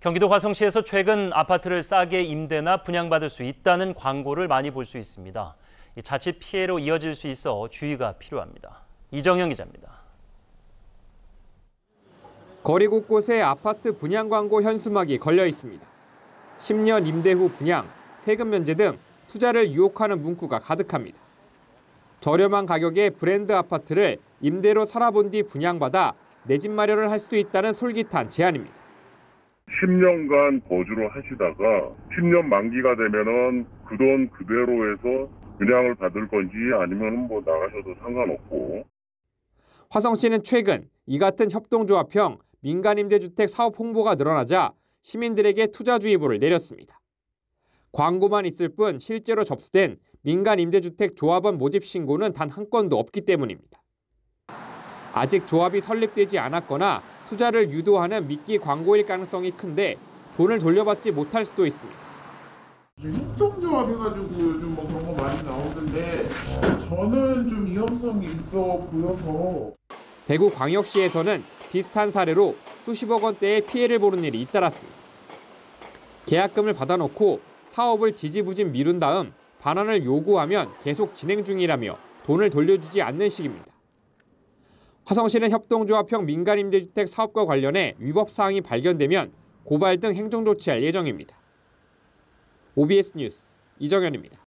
경기도 화성시에서 최근 아파트를 싸게 임대나 분양받을 수 있다는 광고를 많이 볼 수 있습니다. 이 자칫 피해로 이어질 수 있어 주의가 필요합니다. 이정현 기자입니다. 거리 곳곳에 아파트 분양 광고 현수막이 걸려 있습니다. 10년 임대 후 분양, 세금 면제 등 투자를 유혹하는 문구가 가득합니다. 저렴한 가격의 브랜드 아파트를 임대로 살아본 뒤 분양받아 내 집 마련을 할 수 있다는 솔깃한 제안입니다. 10년간 거주를 하시다가 10년 만기가 되면은 그 돈 그대로 해서 분양을 받을 건지 아니면 뭐 나가셔도 상관없고 화성시는 최근 이 같은 협동조합형 민간임대주택 사업 홍보가 늘어나자 시민들에게 투자주의보를 내렸습니다. 광고만 있을 뿐 실제로 접수된 민간임대주택 조합원 모집 신고는 단 한 건도 없기 때문입니다. 아직 조합이 설립되지 않았거나 투자를 유도하는 미끼 광고일 가능성이 큰데 돈을 돌려받지 못할 수도 있습니다. 협동조합 해가지고 요즘 뭐 그런 거 많이 나오는데 저는 좀 위험성이 있어 보여서 대구 광역시에서는 비슷한 사례로 수십억 원대의 피해를 보는 일이 잇따랐습니다. 계약금을 받아놓고 사업을 지지부진 미룬 다음 반환을 요구하면 계속 진행 중이라며 돈을 돌려주지 않는 식입니다. 화성시는 협동조합형 민간임대주택 사업과 관련해 위법 사항이 발견되면 고발 등 행정 조치할 예정입니다. OBS 뉴스 이정현입니다.